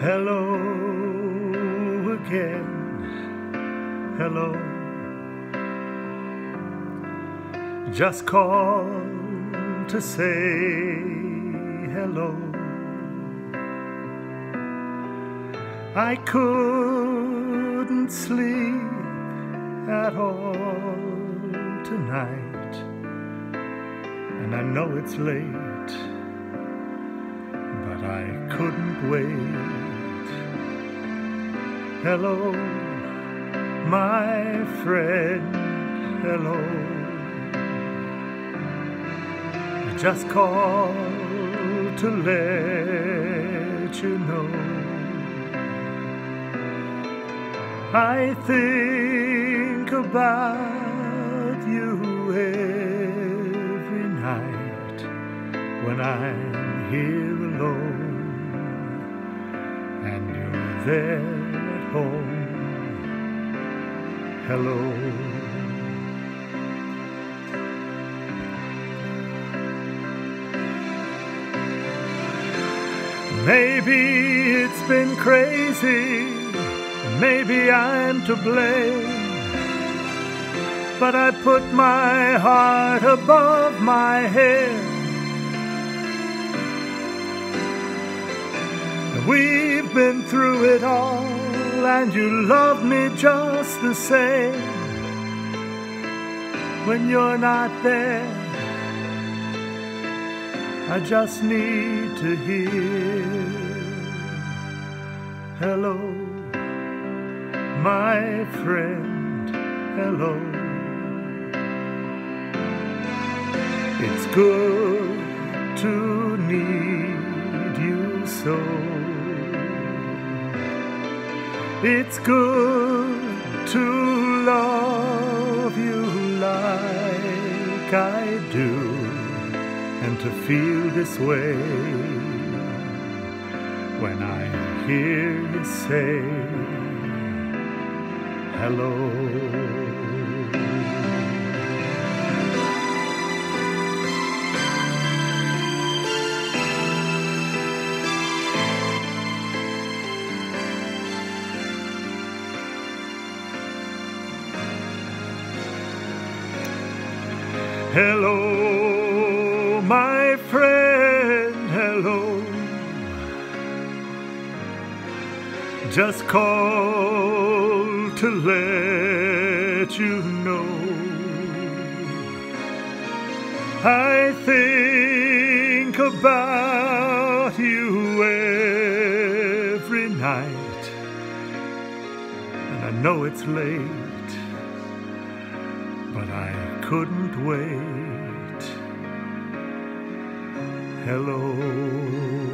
Hello again. Hello. Just call to say hello. I couldn't sleep at all tonight, and I know it's late, but I couldn't wait. Hello, my friend, hello. I just called to let you know. I think about you every night when I'm here alone and you're there home. Hello. Maybe it's been crazy, maybe I'm to blame. But I put my heart above my head. We've been through it all, and you love me just the same. When you're not there, I just need to hear hello, my friend, hello. It's good to need you so. It's good to love you like I do and to feel this way when I hear you say hello. Hello, my friend, hello. Just call to let you know. I think about you every night, and I know it's late, but I couldn't wait. Hello.